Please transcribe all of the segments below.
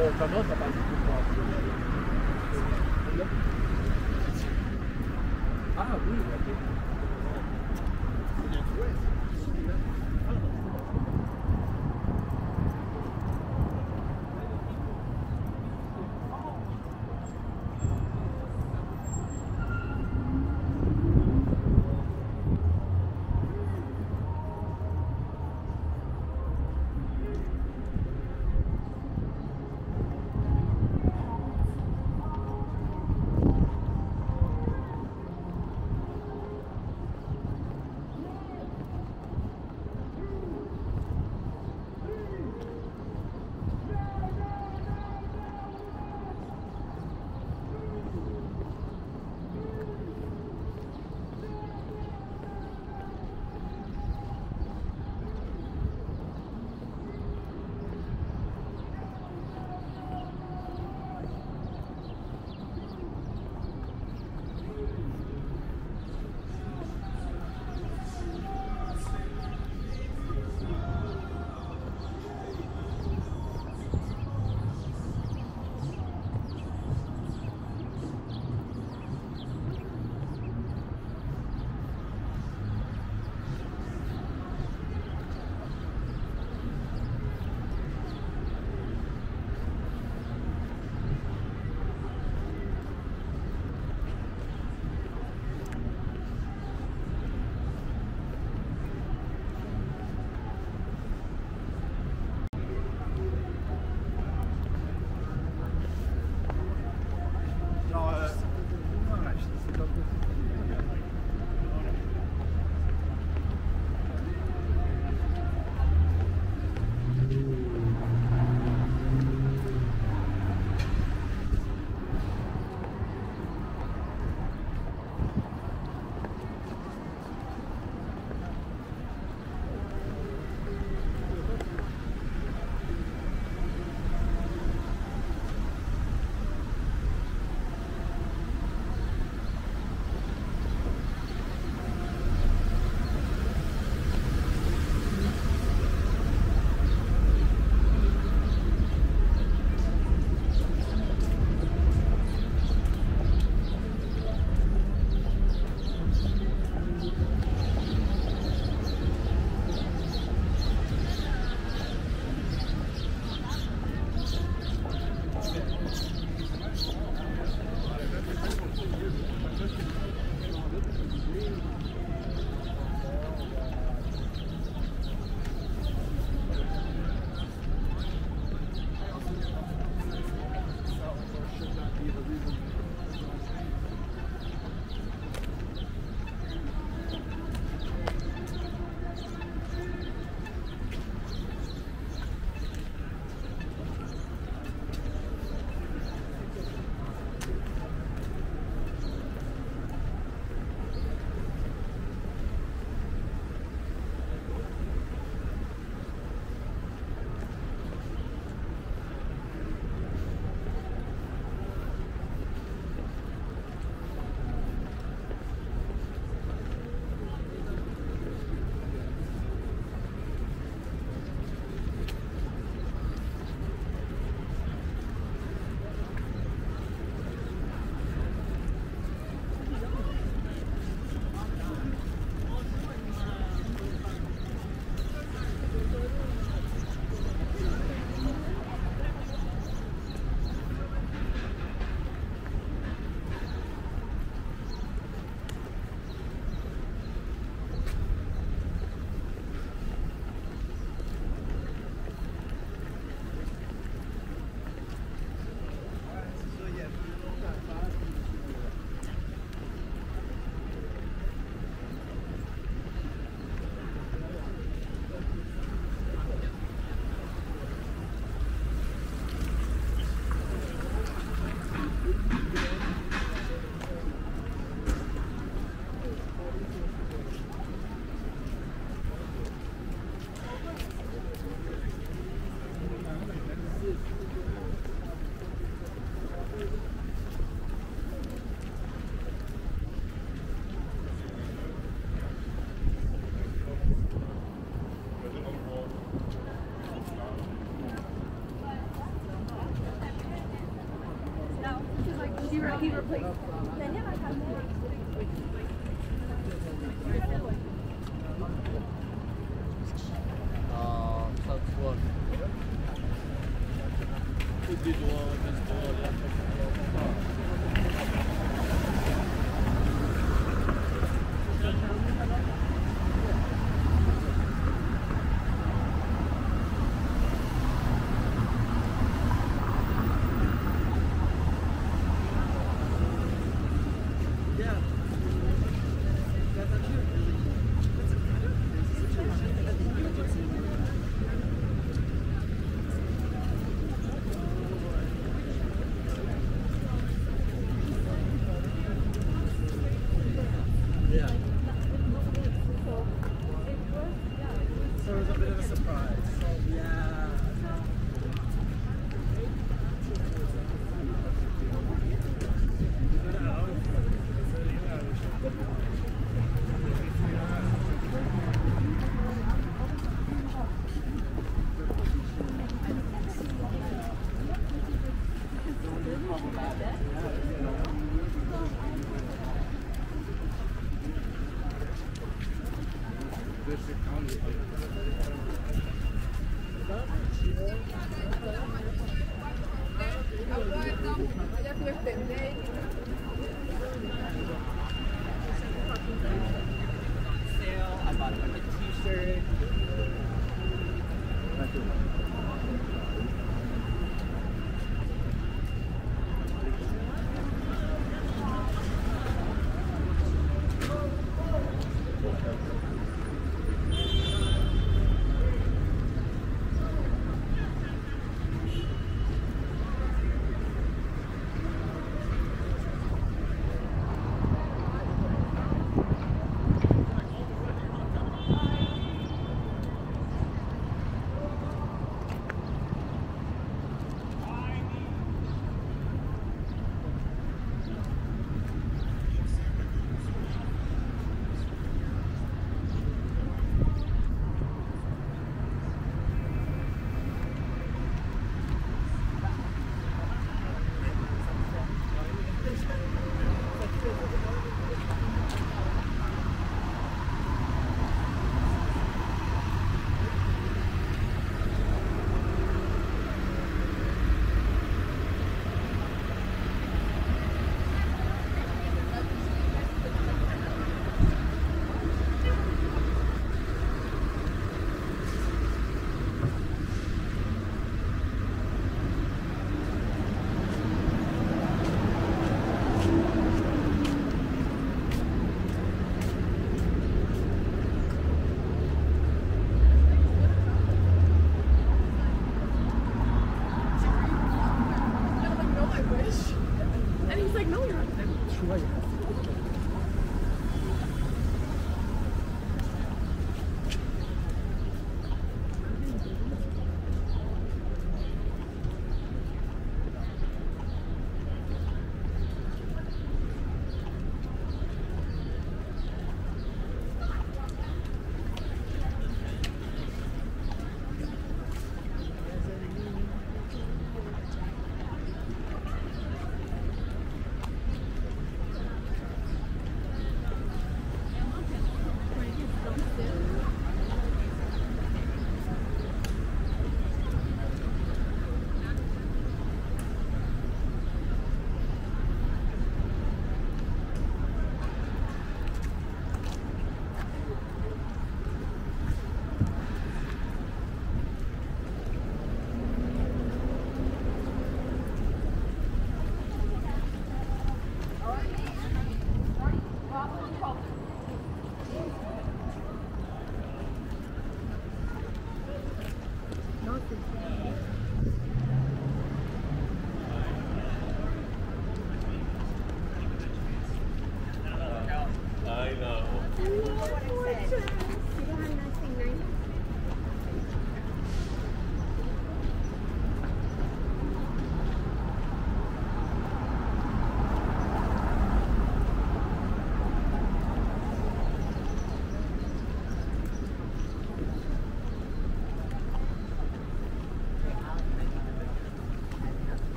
Tá não, tá Ah, oui, ok. C'est bien trouvé. Yeah. So it was a bit of a surprise.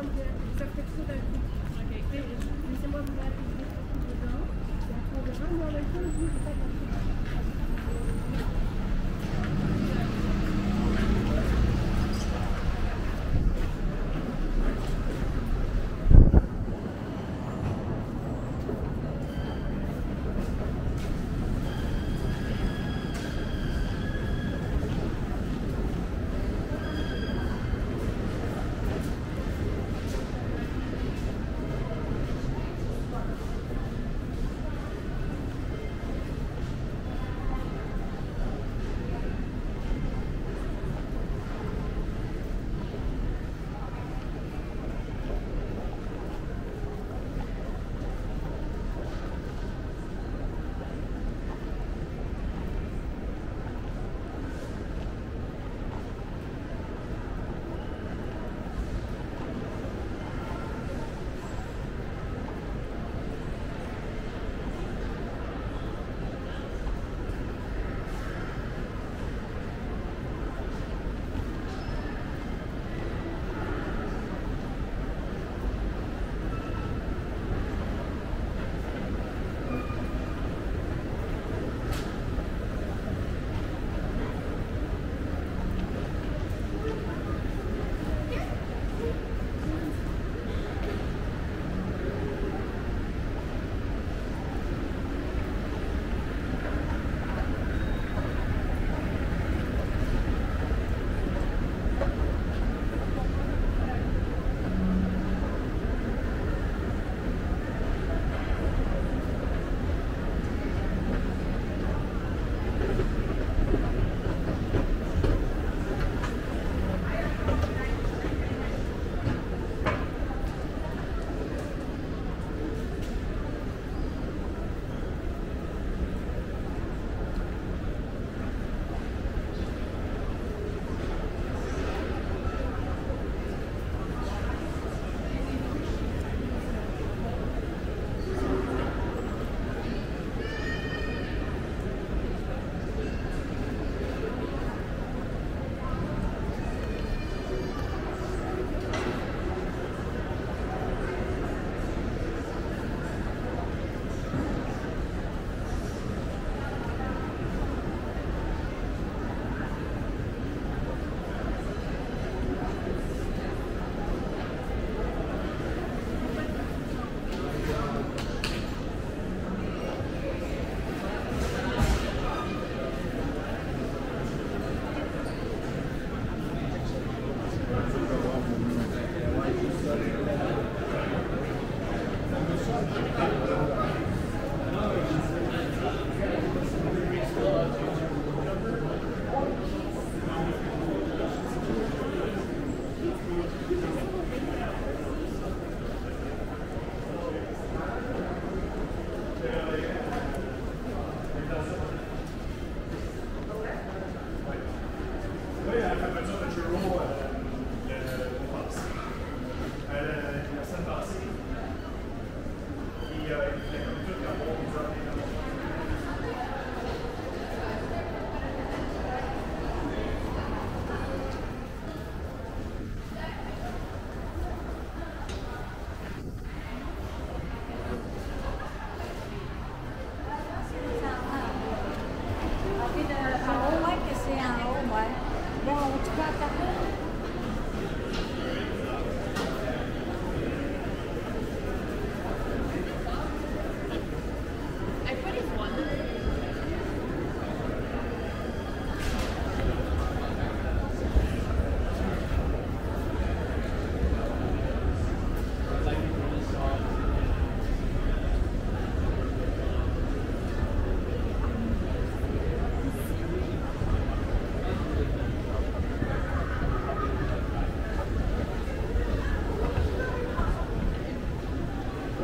Thank you.